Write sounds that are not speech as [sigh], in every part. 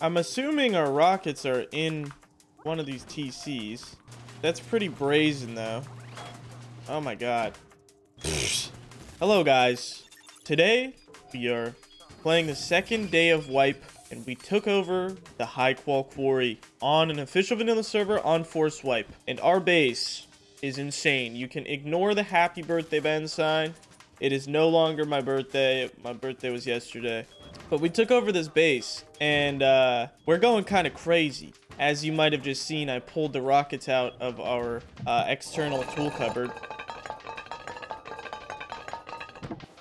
I'm assuming our rockets are in one of these TCs. That's pretty brazen, though. Oh my god. Hello, guys. Today, we are playing the second day of Wipe, and we took over the High Qual Quarry on an official vanilla server on Force Wipe. And our base is insane. You can ignore the happy birthday band sign. It is no longer my birthday. My birthday was yesterday. But we took over this base, and uh, we're going kind of crazy. As you might have just seen, I pulled the rockets out of our uh, external tool cupboard.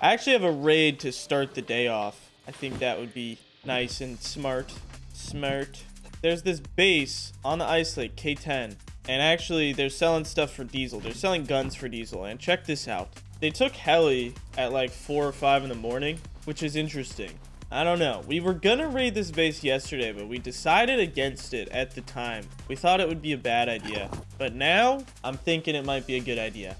I actually have a raid to start the day off. I think that would be nice and smart. Smart. There's this base on the ice lake, K10. And actually, they're selling stuff for diesel. They're selling guns for diesel. And check this out. They took heli at like 4 or 5 in the morning, which is interesting. I don't know. We were gonna raid this base yesterday, but we decided against it at the time. We thought it would be a bad idea. But now, I'm thinking it might be a good idea.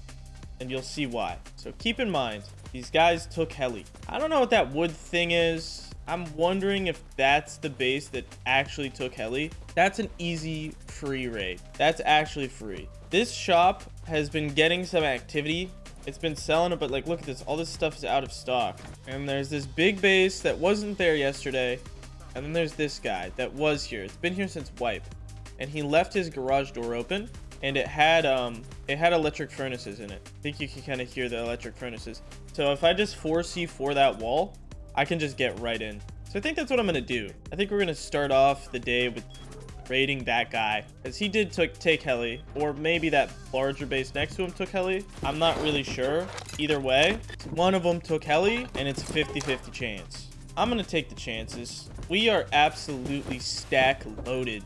And you'll see why. So keep in mind, these guys took heli. I don't know what that wood thing is. I'm wondering if that's the base that actually took heli. That's an easy free raid. That's actually free. This shop has been getting some activity it's been selling it, but like, look at this. All this stuff is out of stock. And there's this big base that wasn't there yesterday. And then there's this guy that was here. It's been here since wipe. And he left his garage door open. And it had um it had electric furnaces in it. I think you can kind of hear the electric furnaces. So if I just 4C4 that wall, I can just get right in. So I think that's what I'm going to do. I think we're going to start off the day with raiding that guy. Because he did take heli or maybe that larger base next to him took heli. I'm not really sure. Either way one of them took heli and it's a 50 50 chance. I'm gonna take the chances. We are absolutely stack loaded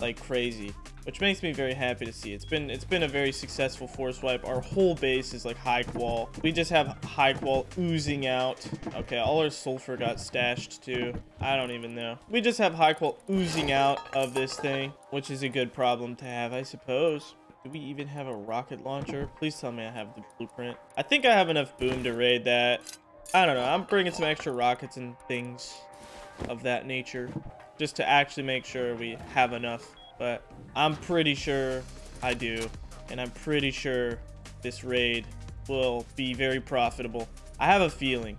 like crazy which makes me very happy to see. It's been it's been a very successful force wipe. Our whole base is like high qual. We just have high qual oozing out. Okay, all our sulfur got stashed too. I don't even know. We just have high qual oozing out of this thing, which is a good problem to have, I suppose. Do we even have a rocket launcher? Please tell me I have the blueprint. I think I have enough boom to raid that. I don't know. I'm bringing some extra rockets and things of that nature just to actually make sure we have enough but I'm pretty sure I do. And I'm pretty sure this raid will be very profitable. I have a feeling.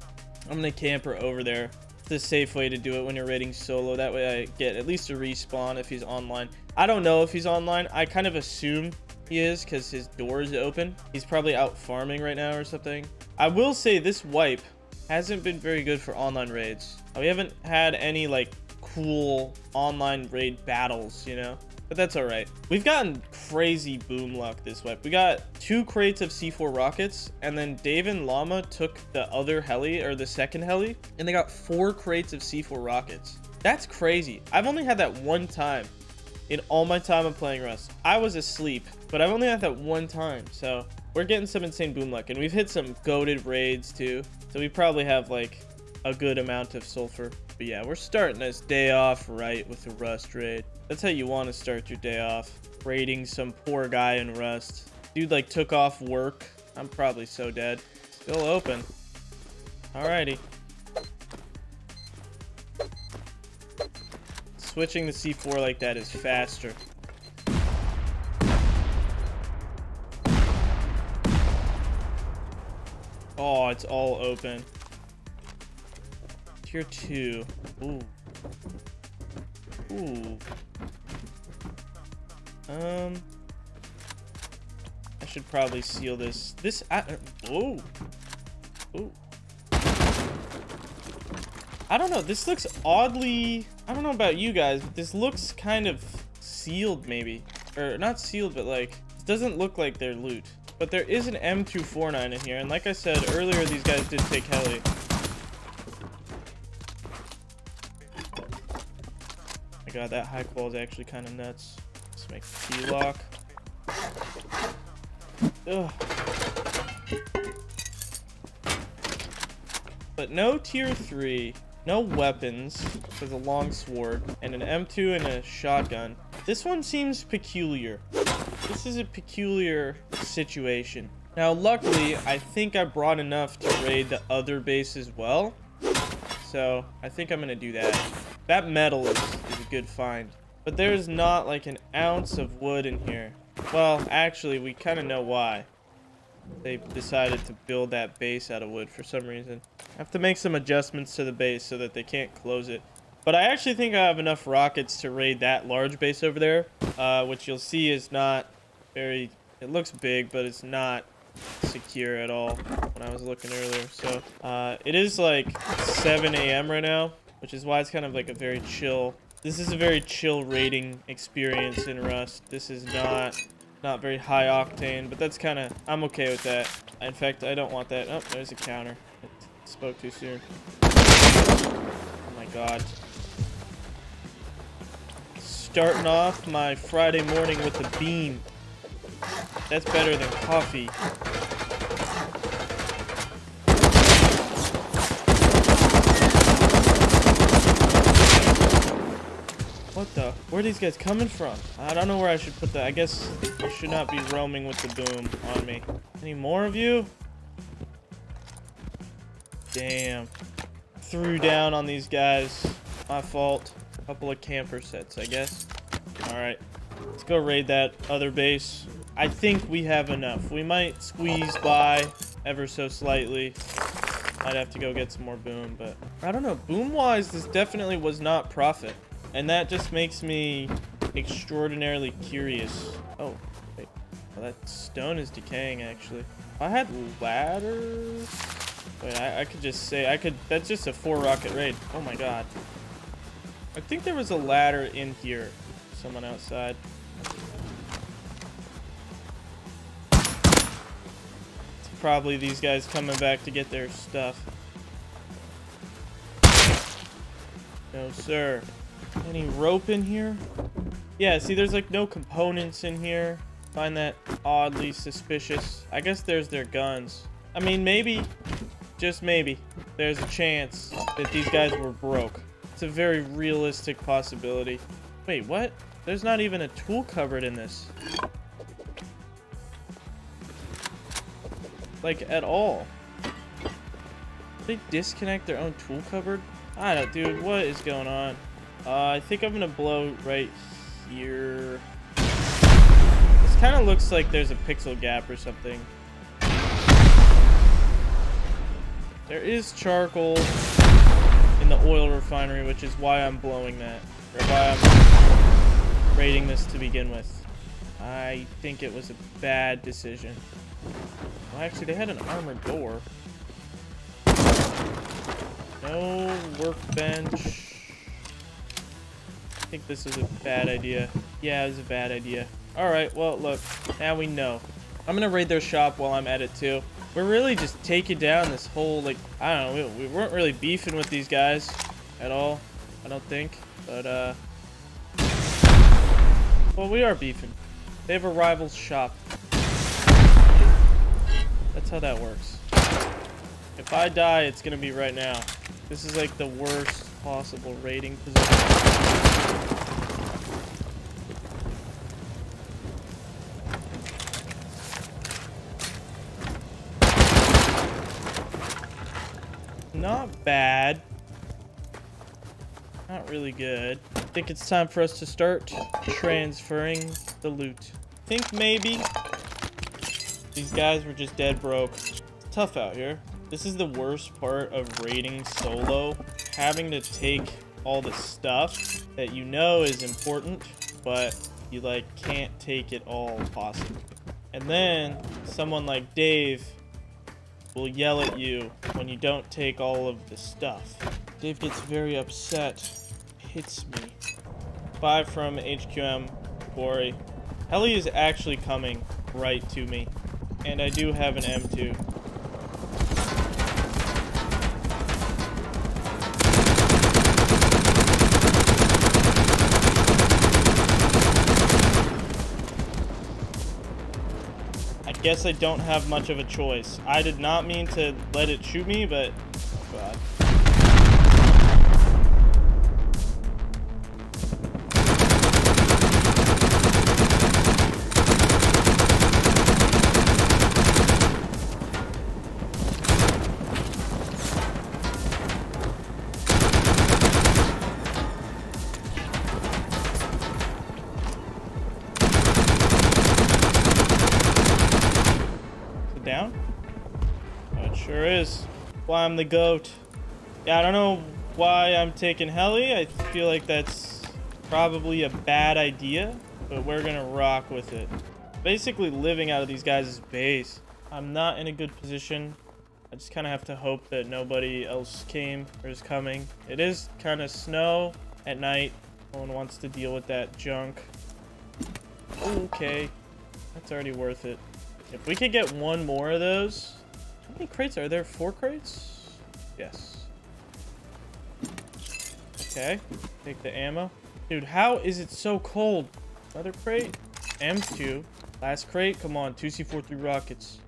I'm going to camper over there. It's a safe way to do it when you're raiding solo. That way I get at least a respawn if he's online. I don't know if he's online. I kind of assume he is because his door is open. He's probably out farming right now or something. I will say this wipe hasn't been very good for online raids. We haven't had any like cool online raid battles, you know? But that's all right. We've gotten crazy boom luck this wipe. We got two crates of C4 rockets, and then Dave and Llama took the other heli, or the second heli, and they got four crates of C4 rockets. That's crazy. I've only had that one time in all my time of playing Rust. I was asleep, but I've only had that one time, so we're getting some insane boom luck, and we've hit some goaded raids too, so we probably have like a good amount of sulfur. But yeah, we're starting this day off right with the Rust raid. That's how you want to start your day off. Raiding some poor guy in Rust. Dude like took off work. I'm probably so dead. Still open. Alrighty. Switching the C4 like that is faster. Oh, it's all open. Tier 2. Ooh. Ooh. Um. I should probably seal this. This. I, oh. Ooh. I don't know. This looks oddly. I don't know about you guys, but this looks kind of sealed, maybe. Or not sealed, but like. It doesn't look like they're loot. But there is an M249 in here, and like I said earlier, these guys did take heli. God, that high qual is actually kind of nuts. Let's make the key lock. Ugh. But no tier 3, no weapons, with a long sword, and an M2 and a shotgun. This one seems peculiar. This is a peculiar situation. Now, luckily, I think I brought enough to raid the other base as well. So, I think I'm going to do that. That metal is, a good find. But there's not like an ounce of wood in here. Well, actually, we kind of know why. They decided to build that base out of wood for some reason. I have to make some adjustments to the base so that they can't close it. But I actually think I have enough rockets to raid that large base over there, uh, which you'll see is not very... It looks big, but it's not secure at all when I was looking earlier. So uh, it is like 7 a.m. right now, which is why it's kind of like a very chill. This is a very chill raiding experience in Rust. This is not not very high octane, but that's kind of I'm okay with that. In fact, I don't want that. Oh, there's a counter. Spoke too soon. Oh my god. Starting off my Friday morning with a beam. That's better than coffee. Where are these guys coming from? I don't know where I should put that. I guess I should not be roaming with the boom on me. Any more of you? Damn. Threw down on these guys. My fault. Couple of camper sets, I guess. Alright. Let's go raid that other base. I think we have enough. We might squeeze by ever so slightly. I'd have to go get some more boom, but I don't know. Boom-wise, this definitely was not profit. And that just makes me extraordinarily curious. Oh, wait. Well, that stone is decaying, actually. If I had ladders... Wait, I, I could just say... I could... That's just a four-rocket raid. Oh, my God. I think there was a ladder in here. Someone outside. probably these guys coming back to get their stuff. No, sir. Any rope in here? Yeah, see, there's like no components in here. Find that oddly suspicious. I guess there's their guns. I mean, maybe, just maybe, there's a chance that these guys were broke. It's a very realistic possibility. Wait, what? There's not even a tool cupboard in this. Like, at all. Did they disconnect their own tool cupboard? I don't dude, what is going on? Uh, I think I'm gonna blow right here. This kind of looks like there's a pixel gap or something. There is charcoal in the oil refinery, which is why I'm blowing that. Or why I'm raiding this to begin with. I think it was a bad decision. Well, actually, they had an armored door. No workbench. Think this is a bad idea. Yeah, it was a bad idea. Alright, well, look. Now we know. I'm gonna raid their shop while I'm at it, too. We're really just taking down this whole, like, I don't know, we, we weren't really beefing with these guys at all, I don't think. But, uh... Well, we are beefing. They have a rival's shop. That's how that works. If I die, it's gonna be right now. This is like the worst possible raiding position. Not bad. Not really good. I think it's time for us to start transferring the loot. I think maybe these guys were just dead broke. tough out here. This is the worst part of raiding solo. Having to take all the stuff that you know is important, but you like can't take it all possibly. And then someone like Dave will yell at you when you don't take all of the stuff. Dave gets very upset, hits me. Five from HQM Quarry. Heli is actually coming right to me. And I do have an M2. Guess I don't have much of a choice. I did not mean to let it shoot me, but... God. Why I'm the goat. Yeah, I don't know why I'm taking heli. I feel like that's probably a bad idea, but we're gonna rock with it. Basically living out of these guys' base. I'm not in a good position. I just kind of have to hope that nobody else came or is coming. It is kind of snow at night. No one wants to deal with that junk. Okay. That's already worth it. If we could get one more of those... How many crates are there? Four crates? Yes. Okay. Take the ammo. Dude, how is it so cold? Another crate? M2. Last crate? Come on. 2C43 rockets.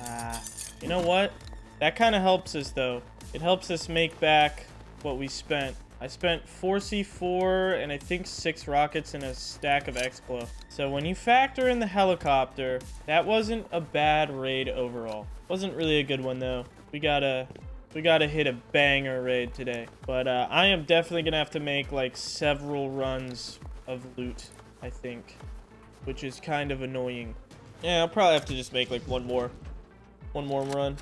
Ah. You know what? That kind of helps us, though. It helps us make back what we spent. I spent 4C4 and I think 6 rockets and a stack of Explo. So when you factor in the helicopter, that wasn't a bad raid overall. Wasn't really a good one though. We gotta we gotta hit a banger raid today. But uh, I am definitely gonna have to make like several runs of loot, I think. Which is kind of annoying. Yeah, I'll probably have to just make like one more. One more run.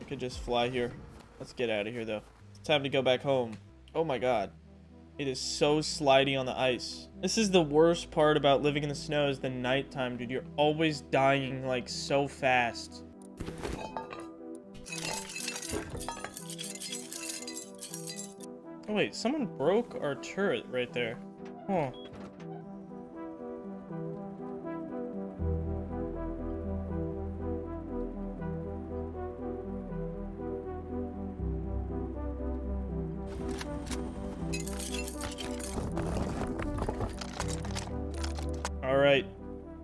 I could just fly here. Let's get out of here though. It's time to go back home. Oh my god. It is so slidey on the ice. This is the worst part about living in the snow is the nighttime, dude. You're always dying, like, so fast. Oh wait, someone broke our turret right there. Huh.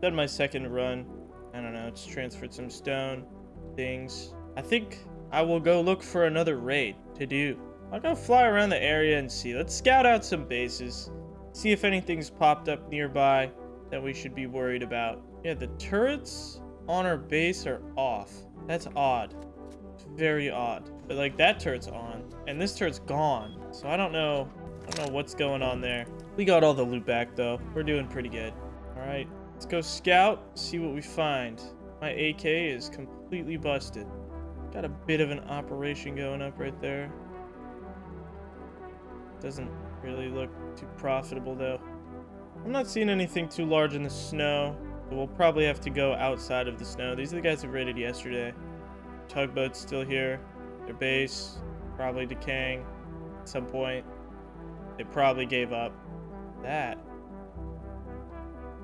Done my second run. I don't know, it's transferred some stone, things. I think I will go look for another raid to do. I'll go fly around the area and see. Let's scout out some bases. See if anything's popped up nearby that we should be worried about. Yeah, the turrets on our base are off. That's odd. It's very odd. But like that turret's on and this turret's gone. So I don't know. I don't know what's going on there. We got all the loot back though. We're doing pretty good. All right, let's go scout, see what we find. My AK is completely busted. Got a bit of an operation going up right there. Doesn't really look too profitable though. I'm not seeing anything too large in the snow. We'll probably have to go outside of the snow. These are the guys who raided yesterday. Tugboat's still here. Their base probably decaying at some point. They probably gave up. That.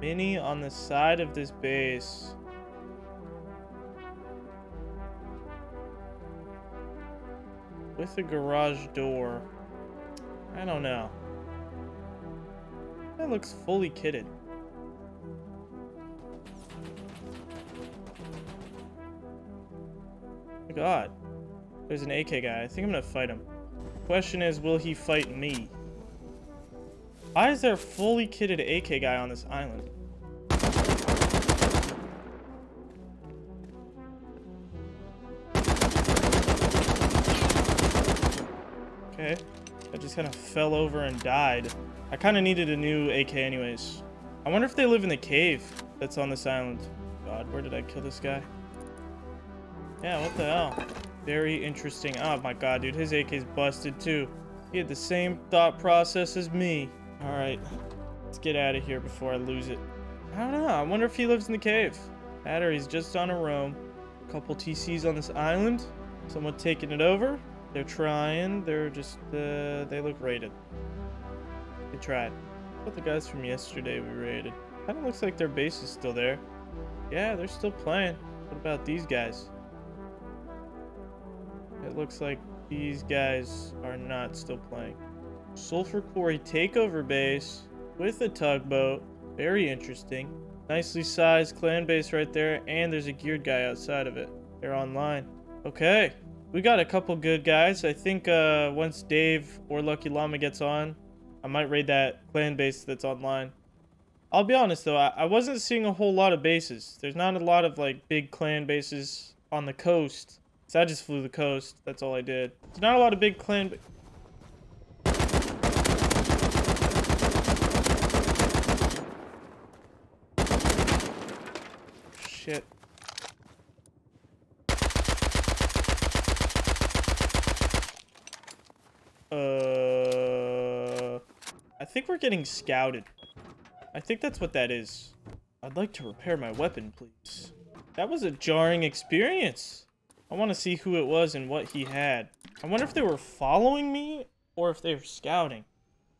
Mini on the side of this base. With a garage door. I don't know. That looks fully kitted. God. There's an AK guy. I think I'm gonna fight him. Question is, will he fight me? Why is there a fully kitted AK guy on this island? Okay. I just kind of fell over and died. I kind of needed a new AK anyways. I wonder if they live in the cave that's on this island. God, where did I kill this guy? Yeah, what the hell? Very interesting. Oh my god, dude, his AK's busted too. He had the same thought process as me. Alright, let's get out of here before I lose it. I don't know, I wonder if he lives in the cave. Or he's just on a roam. A couple TCs on this island. Someone taking it over. They're trying. They're just, uh, they look raided. They tried. What the guys from yesterday we raided? Kinda looks like their base is still there. Yeah, they're still playing. What about these guys? It looks like these guys are not still playing. Sulfur Quarry takeover base with a tugboat. Very interesting. Nicely sized clan base right there, and there's a geared guy outside of it. They're online. Okay, we got a couple good guys. I think uh, once Dave or Lucky Llama gets on, I might raid that clan base that's online. I'll be honest though, I, I wasn't seeing a whole lot of bases. There's not a lot of like big clan bases on the coast. So I just flew the coast. That's all I did. There's not a lot of big clan... shit. Uh, I think we're getting scouted. I think that's what that is. I'd like to repair my weapon, please. That was a jarring experience. I want to see who it was and what he had. I wonder if they were following me or if they were scouting.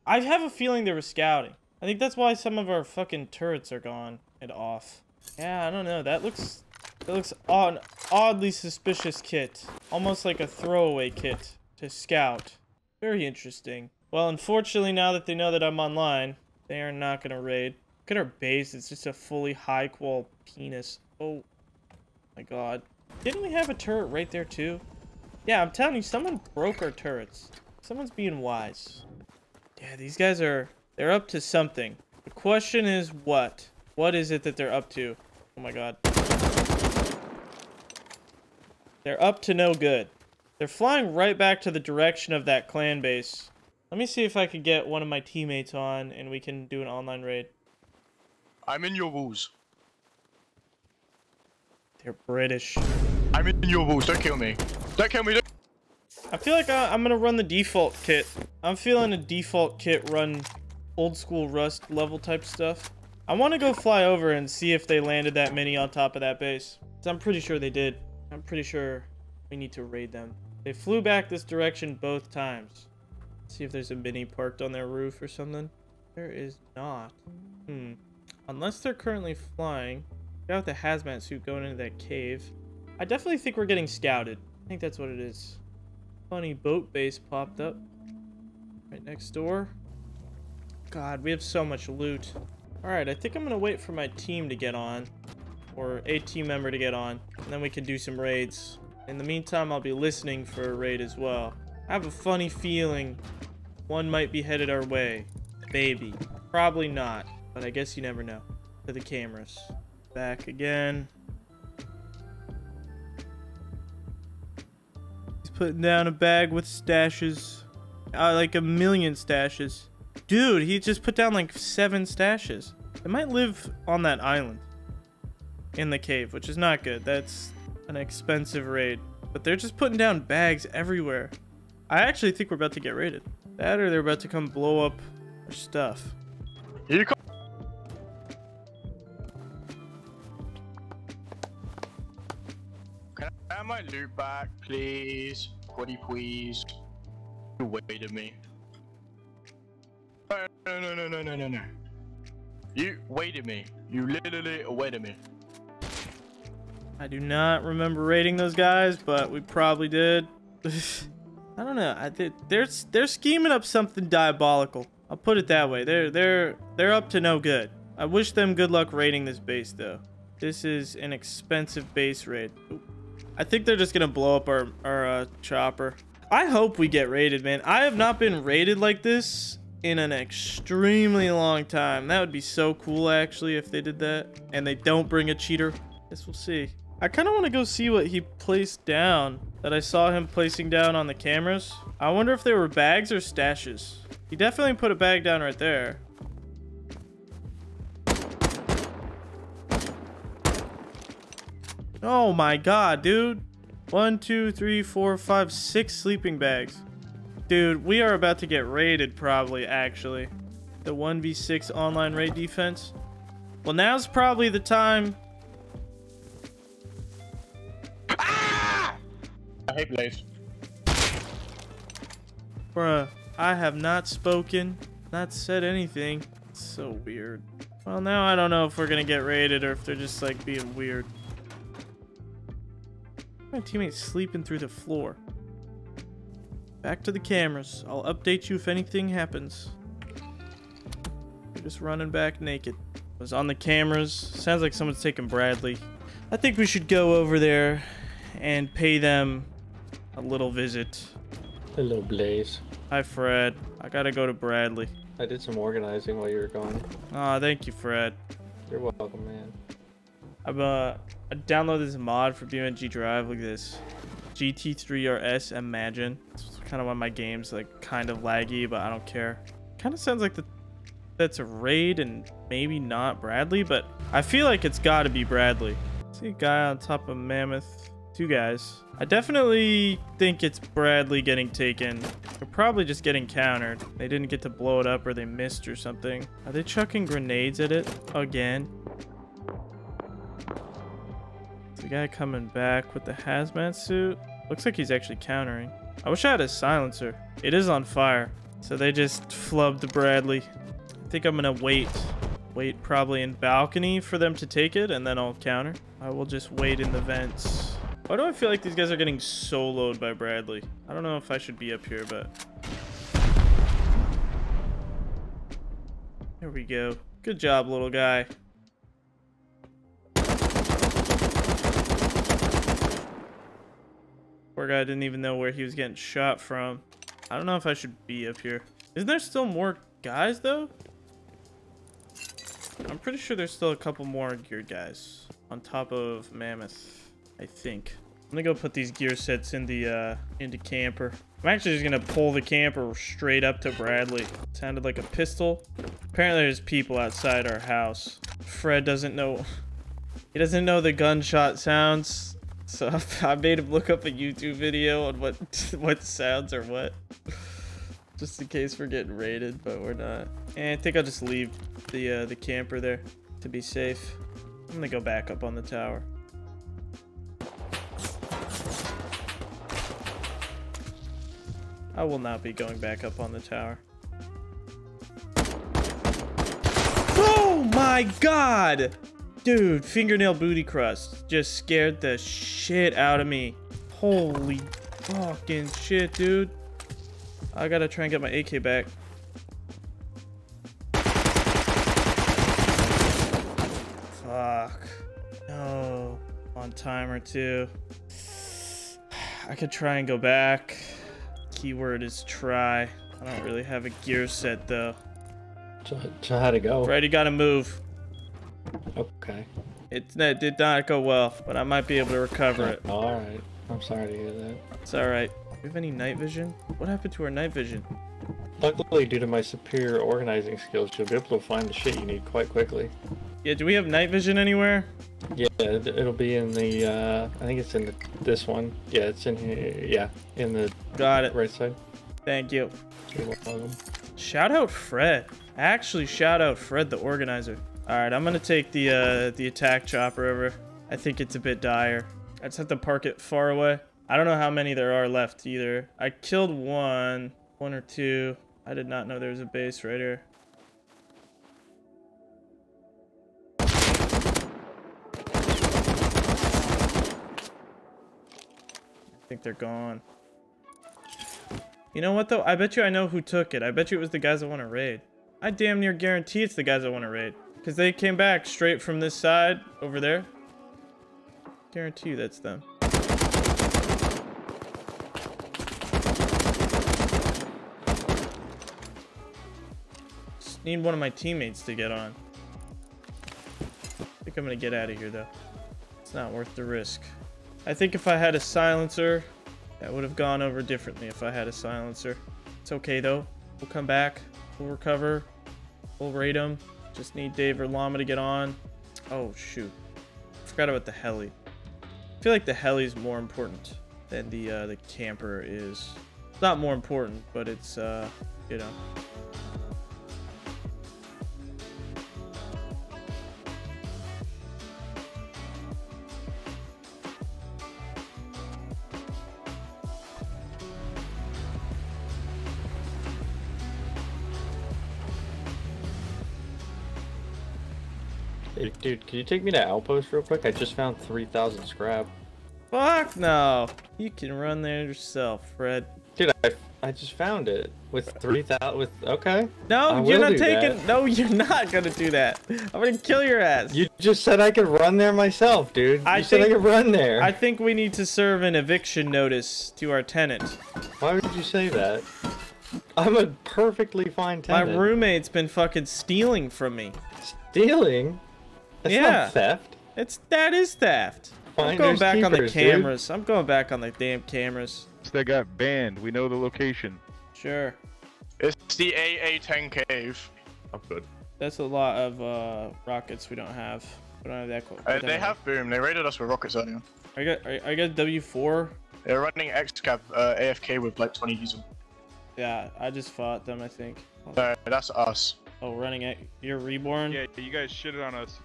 I have a feeling they were scouting. I think that's why some of our fucking turrets are gone and off. Yeah, I don't know. That looks that looks odd, oddly suspicious kit. Almost like a throwaway kit to scout. Very interesting. Well, unfortunately, now that they know that I'm online, they are not going to raid. Look at our base. It's just a fully high-qual penis. Oh, my God. Didn't we have a turret right there too? Yeah, I'm telling you, someone broke our turrets. Someone's being wise. Yeah, these guys are, they're up to something. The question is what? What is it that they're up to? Oh my god. They're up to no good. They're flying right back to the direction of that clan base. Let me see if I could get one of my teammates on and we can do an online raid. I'm in your walls. They're British. I'm in your walls. Don't kill me. Don't kill me. Don't I feel like I, am gonna run the default kit. I'm feeling a default kit run old school Rust level type stuff. I want to go fly over and see if they landed that mini on top of that base. I'm pretty sure they did. I'm pretty sure we need to raid them. They flew back this direction both times. see if there's a mini parked on their roof or something. There is not. Hmm. Unless they're currently flying. Got the hazmat suit going into that cave. I definitely think we're getting scouted. I think that's what it is. Funny boat base popped up. Right next door. God, we have so much loot. Alright, I think I'm going to wait for my team to get on. Or a team member to get on. And then we can do some raids. In the meantime, I'll be listening for a raid as well. I have a funny feeling one might be headed our way. Maybe. Probably not. But I guess you never know. To the cameras. Back again. He's putting down a bag with stashes. Uh, like a million stashes. Dude, he just put down like seven stashes. They might live on that island. In the cave, which is not good. That's an expensive raid. But they're just putting down bags everywhere. I actually think we're about to get raided. That or they're about to come blow up our stuff. Here you come. Can I have my loot back, please? Woody, please. You waited me. No, no, no, no, no, no, no. You waited me. You literally waited me. I do not remember rating those guys, but we probably did. [laughs] I don't know. I did. They're they're scheming up something diabolical. I'll put it that way. They're they're they're up to no good. I wish them good luck raiding this base though. This is an expensive base raid. I think they're just gonna blow up our our uh, chopper. I hope we get raided, man. I have not been raided like this in an extremely long time. That would be so cool, actually, if they did that. And they don't bring a cheater. Guess we'll see. I kind of want to go see what he placed down that I saw him placing down on the cameras. I wonder if they were bags or stashes. He definitely put a bag down right there. Oh my god, dude. One, two, three, four, five, six sleeping bags. Dude, we are about to get raided probably, actually. The 1v6 online raid defense. Well, now's probably the time. Ah! I hate Blaze. Bruh, I have not spoken, not said anything. It's so weird. Well, now I don't know if we're gonna get raided or if they're just like being weird. My teammate's sleeping through the floor. Back to the cameras. I'll update you if anything happens. We're just running back naked. Was on the cameras. Sounds like someone's taking Bradley. I think we should go over there and pay them a little visit. Hello, Blaze. Hi, Fred. I gotta go to Bradley. I did some organizing while you were gone. Aw, oh, thank you, Fred. You're welcome, man. I've uh, I downloaded this mod for BeamNG Drive. Look at this. GT3RS Imagine. It's kind of of my games, like kind of laggy, but I don't care. Kind of sounds like the that's a raid and maybe not Bradley, but I feel like it's got to be Bradley. See a guy on top of Mammoth. Two guys. I definitely think it's Bradley getting taken. They're probably just getting countered. They didn't get to blow it up or they missed or something. Are they chucking grenades at it again? The guy coming back with the hazmat suit. Looks like he's actually countering. I wish I had a silencer. It is on fire. So they just flubbed Bradley. I think I'm gonna wait. Wait probably in balcony for them to take it and then I'll counter. I will just wait in the vents. Why do I feel like these guys are getting soloed by Bradley? I don't know if I should be up here, but... There we go. Good job, little guy. Poor guy didn't even know where he was getting shot from. I don't know if I should be up here. Isn't there still more guys, though? I'm pretty sure there's still a couple more geared guys on top of Mammoth, I think. I'm gonna go put these gear sets in the uh, into camper. I'm actually just gonna pull the camper straight up to Bradley. Sounded like a pistol. Apparently there's people outside our house. Fred doesn't know. He doesn't know the gunshot sounds. So [laughs] I made him look up a YouTube video on what [laughs] what sounds are what. Just in case we're getting raided, but we're not. And I think I'll just leave the uh, the camper there to be safe. I'm gonna go back up on the tower. I will not be going back up on the tower. Oh my god! Dude, fingernail booty crust just scared the shit out of me. Holy fucking shit, dude. I gotta try and get my AK back. Fuck. No. On timer two. I could try and go back. Keyword is try. I don't really have a gear set though. So, so how'd go? Freddy gotta move. Okay. It, it did not go well, but I might be able to recover it. All right. I'm sorry to hear that. It's alright. Do we have any night vision? What happened to our night vision? Luckily, due to my superior organizing skills, you'll be able to find the shit you need quite quickly. Yeah, do we have night vision anywhere? Yeah, it- it'll be in the, uh, I think it's in the, this one. Yeah, it's in here. Yeah, in the Got it. right side. Thank you. You're welcome. Shout out Fred. Actually, shout out Fred, the organizer. All right, I'm gonna take the uh, the attack chopper over. I think it's a bit dire. I just have to park it far away. I don't know how many there are left either. I killed one, one or two. I did not know there was a base right here. I think they're gone. You know what though? I bet you I know who took it. I bet you it was the guys that want to raid. I damn near guarantee it's the guys that want to raid. Because they came back straight from this side over there. Guarantee you that's them. Just need one of my teammates to get on. I think I'm gonna get out of here though. It's not worth the risk. I think if I had a silencer, that would have gone over differently if I had a silencer. It's okay though. We'll come back. We'll recover. We'll raid them. Just need Dave or Llama to get on. Oh shoot. Forgot about the heli. I feel like the heli is more important than the uh, the camper is. It's not more important, but it's uh, you know. Dude, can you take me to Outpost real quick? I just found 3,000 scrap. Fuck no. You can run there yourself, Fred. Dude, I, I just found it with 3,000. With okay. No, I you're not taking. that. No, you're not gonna do that. I'm gonna kill your ass. You just said I could run there myself, dude. You I said I think- could run there. I think we need to serve an eviction notice to our tenant. Why would you say that? I'm a perfectly fine tenant. My roommate's been fucking stealing from me. Stealing? That's Yeah. not theft. It's that is theft. I'm going back on the keepers, dude. cameras. I'm going back on the damn cameras. They got banned. We know the location. Sure. It's the AA10 cave. I'm good. That's a lot of uh, rockets we don't have. We don't have that. co- Uh, they have boom. They raided us with rockets earlier. I got I, I got W four. They're running XCAP uh, AFK with like 20 diesel. Yeah, I just fought them. I think. No, that's us. Oh, running it. you're reborn. Yeah, you guys shitted on us,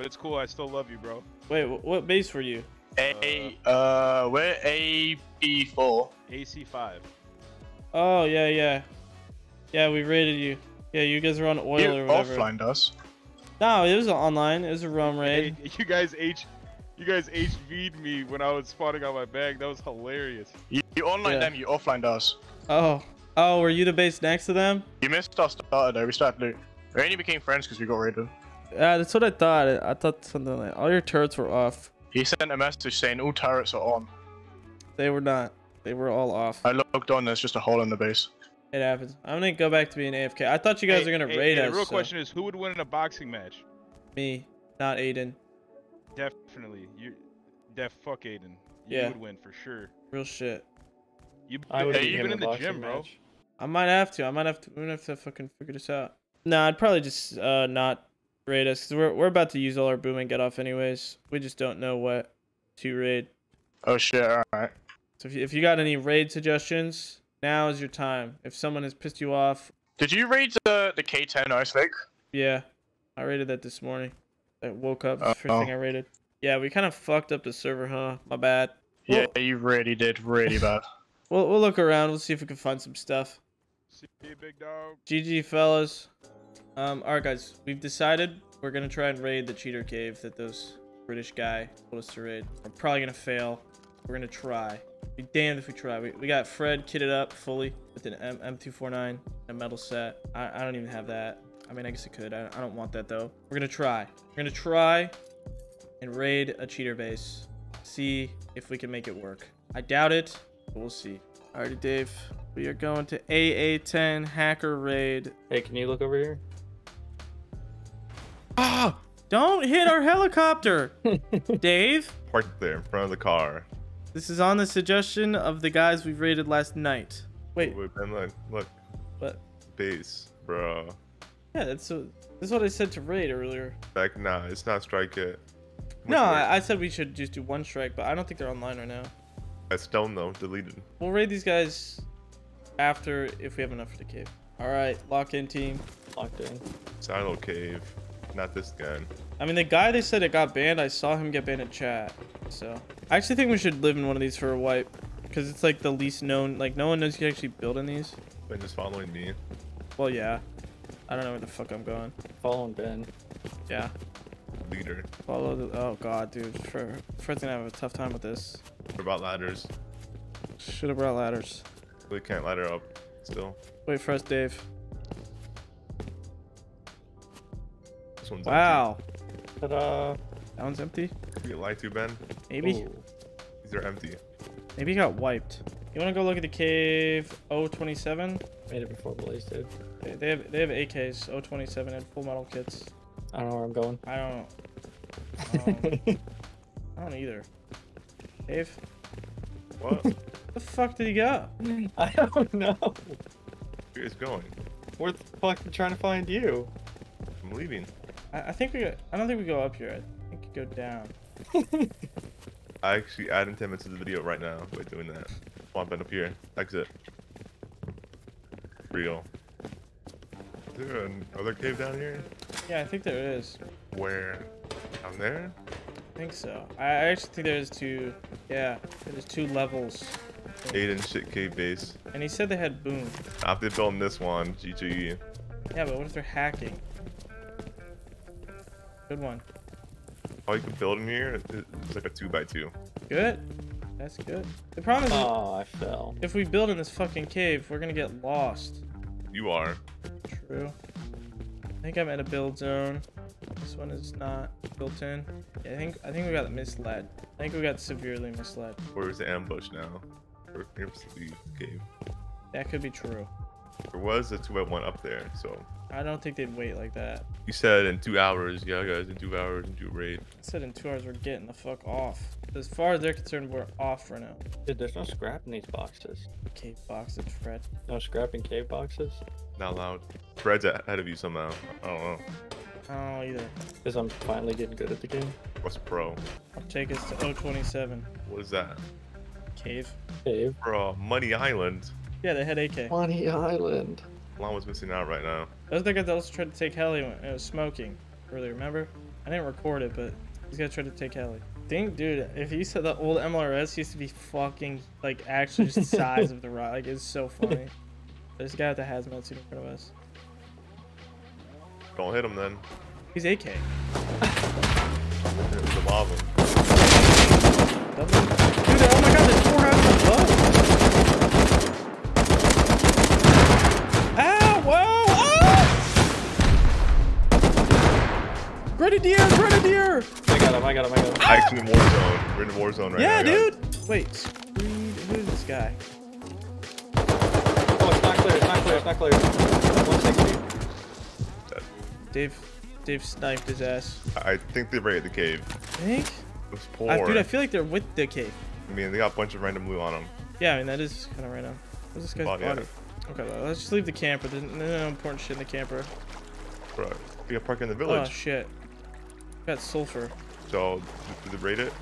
but it's cool. I still love you, bro. Wait, what base were you? A uh, we're AB4. AC5. Oh yeah, yeah, yeah. We raided you. Yeah, you guys were on oil You or whatever. offlined us. No, it was online. It was a rum Hey, raid. [laughs] you guys H, you guys HV'd me when I was spotting on my bag. That was hilarious. You, you online Yeah. them, you offlined us. Oh, oh, were you the base next to them? You missed our starter though. We started loot. We only became friends because we got raided. Yeah, that's what I thought. I thought something like all your turrets were off. He sent a message saying all turrets are on. They were not. They were all off. I looked on. There's just a hole in the base. It happens. I'm gonna go back to being AFK. I thought you guys Hey, were gonna hey, raid hey, us. The real so- question is, who would win in a boxing match? Me, not Aiden. Definitely, you. Def fuck Aiden. You Yeah. would win for sure. Real shit. You, I would hey, you've been in in the boxing gym, bro. match. I might have to. I might have to. We're gonna have to fucking figure this out. Nah, I'd probably just uh not raid us because we're we're about to use all our boom and get off anyways. We just don't know what to raid. Oh shit! All right. So if you, if you got any raid suggestions, now is your time. If someone has pissed you off, Did you raid the the K10 Ice Lake? yeah, I raided that this morning. I woke up. Uh-oh. First thing I raided. Yeah, we kind of fucked up the server, huh? My bad. Yeah, Well- you really did really [laughs] bad. We'll we'll look around. We'll see if we can find some stuff. See you, big dog. GG fellas. Um, alright guys, we've decided we're gonna try and raid the cheater cave that those British guy told us to raid. We're probably gonna fail. We're gonna try. Be damned if we try. We, we got Fred kitted up fully with an M M249, a metal set. I, I don't even have that. I mean, I guess I could. I, I don't want that though. We're gonna try. We're gonna try and raid a cheater base. See if we can make it work. I doubt it, but we'll see. Alrighty, Dave. We are going to AA10 hacker raid. Hey, can you look over here? Ah! Don't hit our helicopter, [laughs] Dave. Parked there in front of the car. This is on the suggestion of the guys we raided last night. Wait, Wait, and look, look, what? base, bro. Yeah, that's what, this is what I said to raid earlier. Like, nah, it's not strike it. No, I, I said we should just do one strike, but I don't think they're online right now. I stone though, deleted. We'll raid these guys after if we have enough for the cave. All right, lock in team. Locked in. Silo cave, not this gun. I mean, the guy they said it got banned, I saw him get banned in chat. So I actually think we should live in one of these for a wipe because it's like the least known. Like no one knows you can actually build in these. Been just following me. Well, yeah. I don't know where the fuck I'm going. Following Ben. Yeah. Leader. Follow the. Oh god, dude. For Fred's gonna have a tough time with this. What about ladders? Should have brought ladders. We can't ladder up still. Wait for us, Dave. This one's Wow. Ta-da! That one's empty. empty. You lied to Ben? Maybe. Ooh. These are empty. Maybe he got wiped. You wanna go look at the cave 027? Made it before Blaze did. They, they have they have AKs 027 and full metal kits. I don't know where I'm going. I don't. Um, [laughs] I don't either. Dave, What? [laughs] where the fuck did he go? [laughs] I don't know. Where is going? Where the fuck am I trying to find you? I'm leaving. I, I think we. Go, I don't think we go up here. I think we go down. [laughs] I actually added 10 minutes to the video right now by doing that. On, Ben, up here. Exit. Real. Is there another cave down here? Yeah, I think there is. Where? Down there? I think so. I actually think there's two. Yeah, there's two levels. Aiden shit cave base. And he said they had boom. After building this one, GG. Yeah, but what if they're hacking? Good one. All you can build in here is is like a two by two. Good. That's good. The problem is, Oh, I fell. if we build in this fucking cave, we're gonna get lost. You are. True. I think I'm in a build zone. This one is not built in. Yeah, I think I think we got misled. I think we got severely misled. Where's the ambush now? Or here's the cave. That could be true. There was a 2x1 up there, so. I don't think they'd wait like that. You said in two hours, yeah, guys, in two hours, into a raid. I said in two hours we're getting the fuck off. As far as they're concerned, we're off for now. Dude, there's no scrap in these boxes. Cave boxes, Fred. No scrap in cave boxes? Not allowed. Fred's ahead of you somehow. I don't know. I don't know either. Because I'm finally getting good at the game. What's pro? I'll take us to 027 What is that? cave. Cave. Bro, Money Island. Yeah, they had AK. Money Island. Llama's missing out right now. Those are the guys that also tried to take Heli when it was smoking. Really, remember? I didn't record it, but these guys tried to try to take Heli. Think, dude, if you said the old MLRS used to be fucking, like, actually just the [laughs] size of the rock. Like, it's so funny. There's a guy with the hazmat suit in front of us. Don't hit him then. He's AK. There's a lava. Double. Dude, oh my god, there's four guys on the boat. Ow, whoa, oh! Grenadier, Grenadier! I got him, I got him, I got him. Actually, in Warzone. We're in Warzone right yeah, now. guys. dude! Wait, screed, who's this guy? Oh, it's not clear, it's not clear, it's not clear. 160. Dead. Dave, Dave sniped his ass. I think they raided the cave. Think? It was poor. I, dude, I feel like they're with the cave. I mean, they got a bunch of random loot on them. Yeah, I mean, that is kind of random. What's this guy's Body body? Okay, well, let's just leave the camper. There's no no important shit in the camper. Bro, you got park in the village. Oh, village. shit. Got sulfur. so, did they raid it?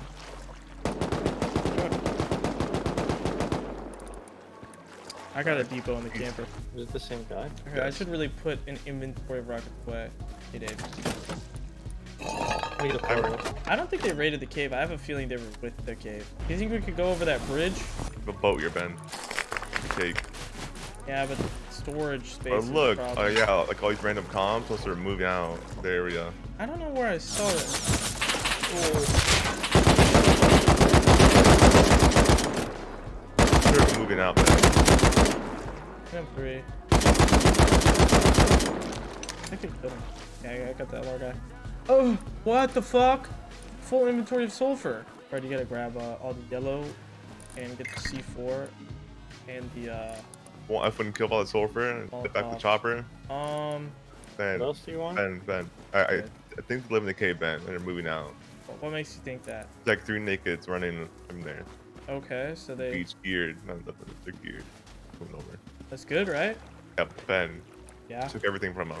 I got a depot in the camper. Is it the same guy? Okay, I should really put an inventory of rockets away. Hey, Dave. I need a portal. I don't think they raided the cave. I have a feeling they were with the cave. Do you think we could go over that bridge? The boat you're Ben. Take. Yeah, but storage space. Oh look, oh yeah, like all these random comms, plus they're moving out the area. I don't know where I saw it. They're moving out. I'm three. I could kill him. Yeah, I got that other guy. Oh, what the fuck? Full inventory of sulfur. Alright, you gotta grab uh, all the yellow and get the C4 and the uh Want F1 kill all the sulfur and Oh, get back the chopper? um Ben, What else do you want? Ben, Ben. I, I, Okay. I think they live in the cave, Ben, and they're moving out. what makes you think that? It's like three nakeds running from there. Okay, so they Each geared. No, nothing. They're geared. Over. that's good, right? Yep, Ben Yeah. took everything from him.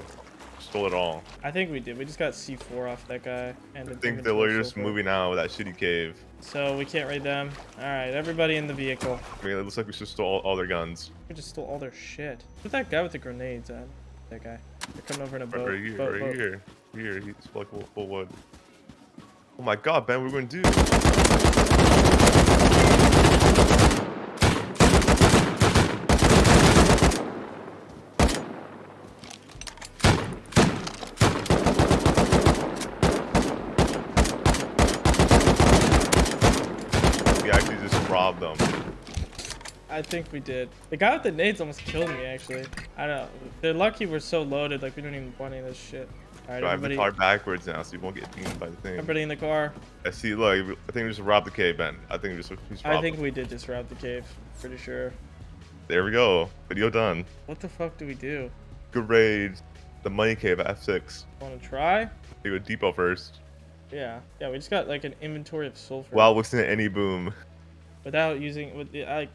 Stole it all. I think we did. We just got C4 off that guy and I think they inventory were just moving out of that shitty cave. So we can't raid them. Alright, everybody in the vehicle. I mean, it looks like we just stole all, all their guns. We just stole all their shit. Where's that guy with the grenades at? That guy. They're coming over in a boat. right here, boat, right boat. here. Here, he's like full, wood. Oh my god, Ben, what are we gonna do? We actually just robbed them. I think we did. The guy with the nades almost killed me, actually. I don't know. They're lucky we're so loaded, like we don't even want any of this shit. Alright, Drive the everybody, car backwards now so you won't get pinged by the thing. everybody in the car. I see, look, I think we just robbed the cave, Ben. I think we just, we just robbed I think them. we did just rob the cave. Pretty sure. There we go. Video done. What the fuck do we do? Good raid. The money cave at F6. Wanna try? We go depot first. Yeah. Yeah, we just got like an inventory of sulfur. While listening to any boom. Without using, with the, like,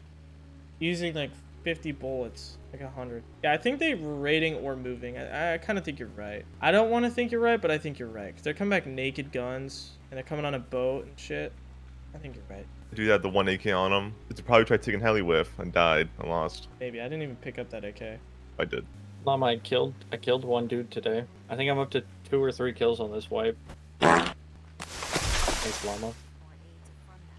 using like 50 bullets. Like 100. Yeah, I think they were raiding or moving. I, I kind of think you're right. I don't want to think you're right, but I think you're right. Because they're coming back naked guns. And they're coming on a boat and shit. I think you're right. Dude had the one AK on him. They probably tried taking heli with and died and lost. Maybe. I didn't even pick up that AK. I did. Llama, I killed I killed one dude today. I think I'm up to two or three kills on this wipe. Thanks, Llama. more aid to Fronda.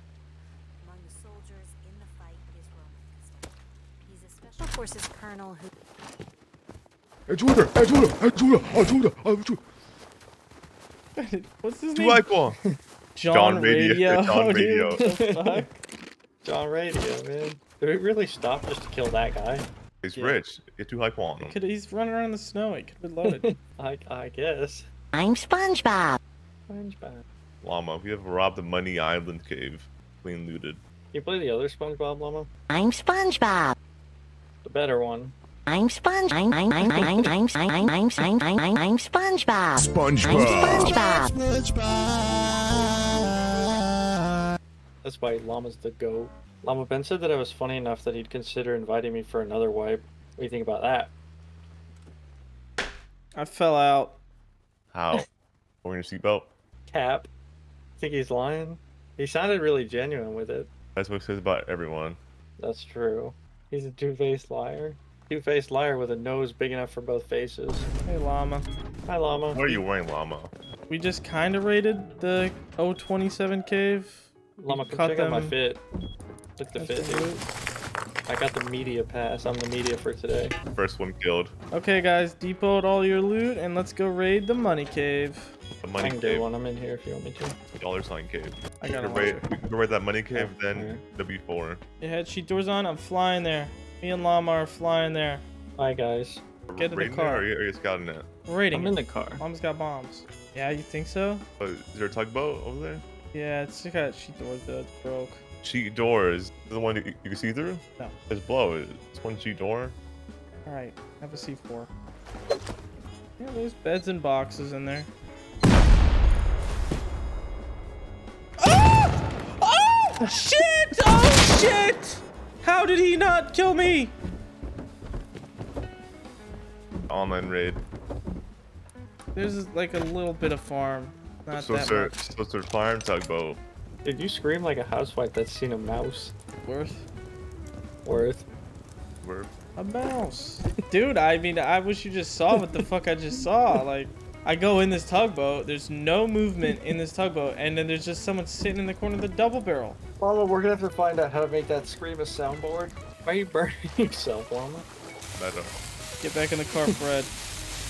Among the soldiers in the fight is Roman. He's a special Forces Colonel who. Hey, Junior! Hey, Junior! Hey, oh, oh, [laughs] What's his name? Do I call? John, John Radio. John [laughs] Radio. Dude, [laughs] John Radio, man. Did we really stop just to kill that guy? He's yeah. rich. Get too high on him. Could, he's running around in the snow. It could be loaded. I, I guess. I'm SpongeBob. SpongeBob. Llama, we have robbed the Money Island cave. Clean looted. Can you play the other SpongeBob Llama? I'm SpongeBob. The better one. I'm Sponge. I'm I'm I'm I'm I'm I'm I'm I'm I'm I'm I'm SpongeBob. I'm SpongeBob. SpongeBob. That's why Llama's the goat. Llama Ben said that I was funny enough that he'd consider inviting me for another wipe. What do you think about that? I fell out. How? Wearing your seatbelt? Cap. Think he's lying? He sounded really genuine with it. That's what it says about everyone. That's true. He's a two-faced liar. Two-faced liar with a nose big enough for both faces. Hey, llama. Hi, llama. What are you wearing, llama? We just kind of raided the 027 cave. Llama, We come cut check out my fit. Look at the That's fit, dude. I got the media pass. I'm the media for today. First one killed. Okay, guys, depot all your loot and let's go raid the money cave. The I money can cave. do one. I'm in here if you want me to. Dollar sign cave. I got a can raid, launcher. we can go right that money cave, Yeah, then W4. You had sheet doors on? I'm flying there. Me and Llama are flying there. Hi, guys. Get in the Raiding it, car. Or are you, are you scouting it? We're raiding I'm in the car. Llama's got bombs. Yeah, you think so? Oh, is there a tugboat over there? Yeah, it's just got sheet doors though. It's broke. Sheet doors. Is the one you, you can see through? No. It's blow. It's one sheet door. All right, have a C4. Yeah, there's beds and boxes in there. Shit! Oh shit! How did he not kill me? Online raid. There's like a little bit of farm, not So that it's much. so it's their farm tugboat. Did you scream like a housewife that's seen a mouse? Worth Worth. We're a mouse, [laughs] dude. I mean, I wish you just saw what the fuck I just saw. [laughs] Like, I go in this tugboat. There's no movement in this tugboat, and then there's just someone sitting in the corner of the double barrel. Llama, we're gonna have to find out how to make that scream a soundboard. Why are you burning [laughs] yourself, Llama? meta. Get back in the car, Fred.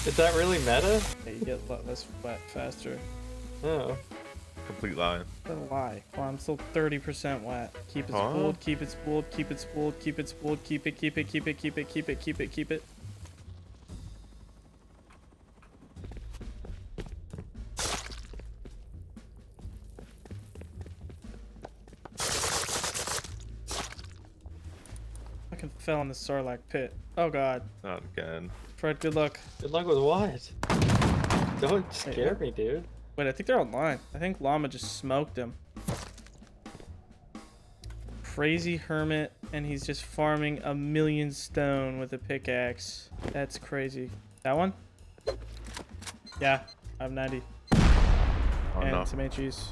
Is that really meta? Yeah, you get a lot less wet faster. Oh. Complete lie. That's a lie. Well, I'm still 30% wet. Keep it Huh? spooled, keep it spooled, keep it spooled, keep it spooled, keep it, keep it, keep it, keep it, keep it, keep it, keep it. Fucking fell in the Sarlacc pit. Oh god. Not again. Fred, good luck. Good luck with what? Don't scare me, dude. Wait, I think they're online. I think Llama just smoked him. Crazy hermit, and he's just farming a million stone with a pickaxe. That's crazy. That one? Yeah, I have 90. Oh and no. tomato cheese.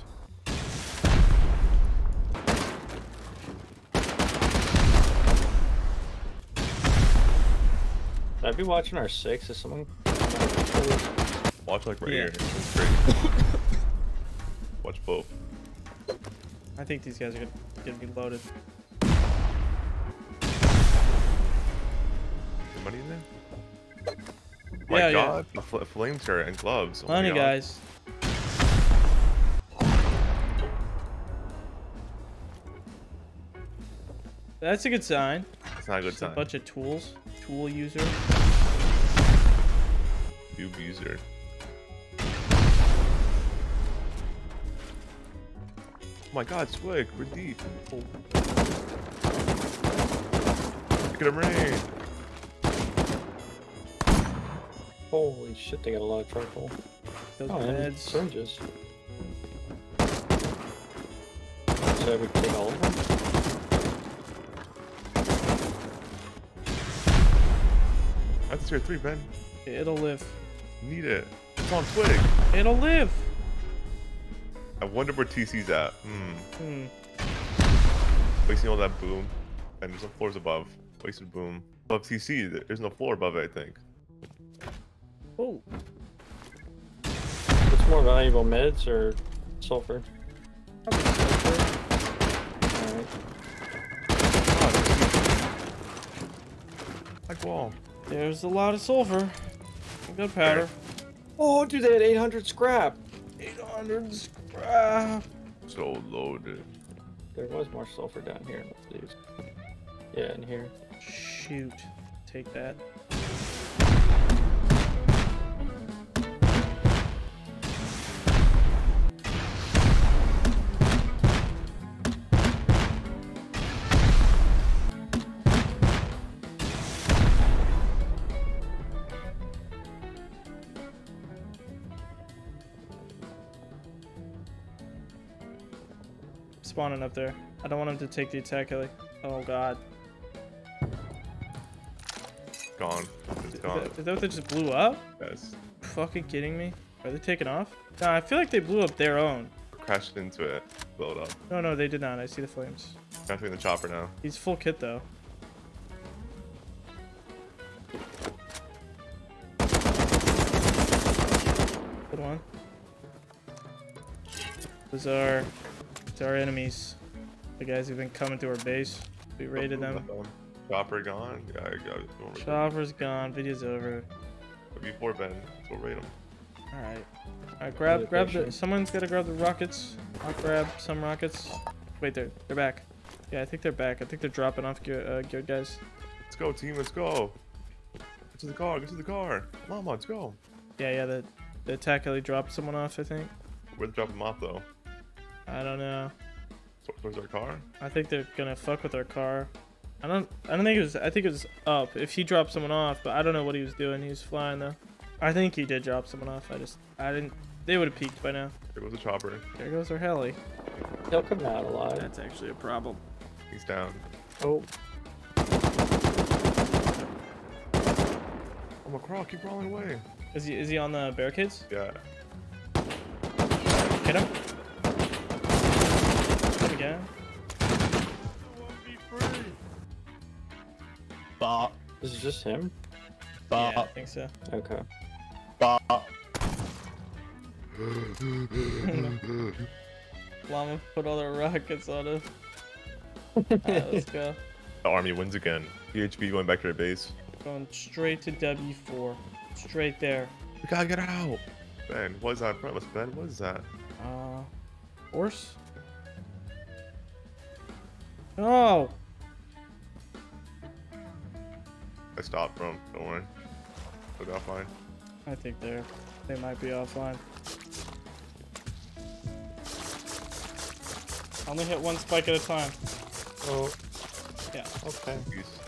Should I be watching our six? Is someone? Watch like right Yeah. here. It's great. Watch both. I think these guys are gonna, gonna be loaded. Somebody in there? My Yeah, yeah. god, a fl- flame turret and gloves. Oh my guys. That's a good sign. It's not a good Just a bunch of tools. Tool user. Noob user. Oh my god, Swig, we're deep. Oh. Look at him rain. Holy shit, they got a lot of charcoal. Those Oh, and meds. syringes. So we can take all of them? That's tier 3, Ben. It'll live. Need it. It's on Twig. It'll live. I wonder where TC's at. Hmm. Hmm. Wasting all that boom. And there's no floors above. Wasted boom. Above TC, there's no floor above it, I think. Oh, What's more valuable, meds or sulfur? probably sulfur. Alright. Like wall. There's a lot of sulfur. Good powder. Oh, dude, they had 800 scrap! 800 scrap. So loaded. There was more sulfur down here. Let's use. Yeah, in here. Shoot. Take that. Spawning up there. I don't want him to take the attack heli. Oh god. Gone. It's gone. that, is that what they just blew up? Yes. Fucking kidding me? Are they taking off? No, I feel like they blew up their own. Crashed into it. Blow it up. No, no, they did not. I see the flames. Crashing in the chopper now. He's full kit though. Good one. Those are, those are our enemies. The guys who've been coming to our base. We raided them. Chopper gone. Yeah, I got it. Don't them. Chopper's gone. Video's over. Before Ben, so we'll raid them. All right. All right. Grab, grab the. Someone's gotta grab the rockets. I'll grab some rockets. Wait, they're they're back. Yeah, I think they're back. I think they're dropping off gear, uh, gear guys. Let's go, team. Let's go. Get to the car. Get to the car. Mama, let's go. Yeah, yeah. The the attack heli dropped someone off. I think. Where'd they drop them off though? I don't know. So, where's our car? I think they're gonna fuck with our car. I don't. I don't think it was. I think it was up. If he dropped someone off, but I don't know what he was doing. He was flying though. I think he did drop someone off. I just. I didn't. They would have peaked by now. There goes the chopper. There goes our heli. He'll come out alive. That's actually a problem. He's down. Oh, oh I'm a crawl. Keep crawling away. Is he? Is he on the barricades? Yeah. Hit him. Hit him again. Bop, this is just him? Yeah, I think so. Okay. bop. [laughs] Llama put all the rockets on him. [laughs] Alright, let's go. The army wins again. PHP going back to their base. Going straight to W4. Straight there. We gotta get out. Ben, what is that in front of us? Ben, what is that? Uh, horse? Oh! I stopped from. Don't worry. Look offline. I think they're they might be offline. Only hit one spike at a time. Oh, Yeah. okay. Peace.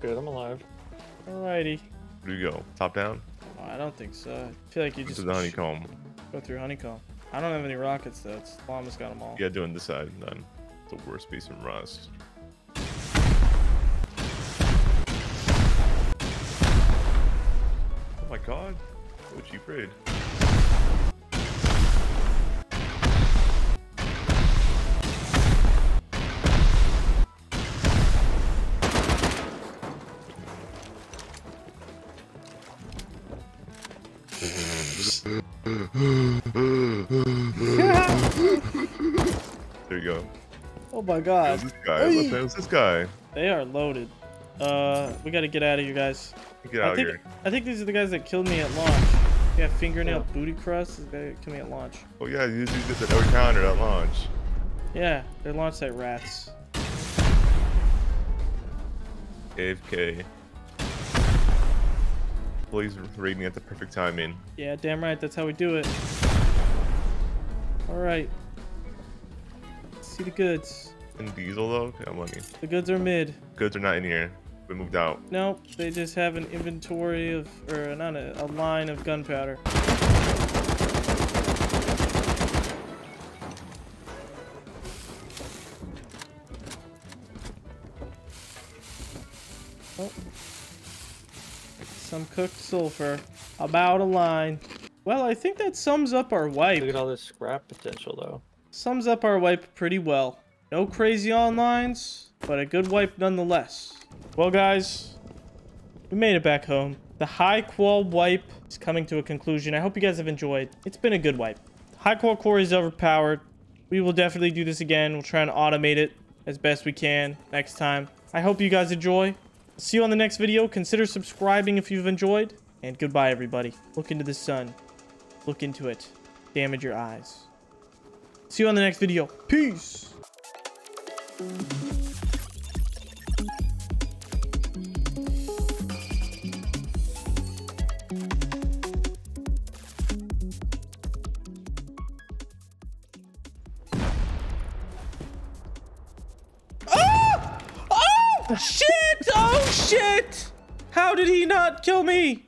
Good, I'm alive. Alrighty. Where do you go? Top down? Oh, I don't think so. I feel like you This just is the honeycomb. go through honeycomb. I don't have any rockets though. It's Llama's got them all. Yeah, doing this side then. The worst piece in Rust. Oh my god. What cheap raid. Oh my god. Who's this guy? What the hell is this guy? They are loaded. Uh, we gotta get out of here, guys. Get out I of think here. I think these are the guys that killed me at launch. Yeah, fingernail booty crust. This guy killed me at launch. Oh yeah, you do this at every counter at launch. Yeah, they're launch site rats. AFK. Please raid me at the perfect timing. Yeah, damn right. That's how we do it. All right. See the goods. And diesel though? How money? The goods are mid. Goods are not in here. We moved out. Nope, they just have an inventory of, or not a, a line of gunpowder. Oh. Some cooked sulfur. About a line. Well, I think that sums up our wipe. Look at all this scrap potential, though. Sums up our wipe pretty well. No crazy onlines, but a good wipe nonetheless. Well, guys, we made it back home. The high qual wipe is coming to a conclusion. I hope you guys have enjoyed. It's been a good wipe. High qual core is overpowered. We will definitely do this again. We'll try and automate it as best we can next time. I hope you guys enjoy. See you on the next video. Consider subscribing if you've enjoyed. And goodbye, everybody. Look into the sun. Look into it. Damage your eyes. See you on the next video. Peace. Ah! Oh! Shit! Oh, shit! How did he not kill me?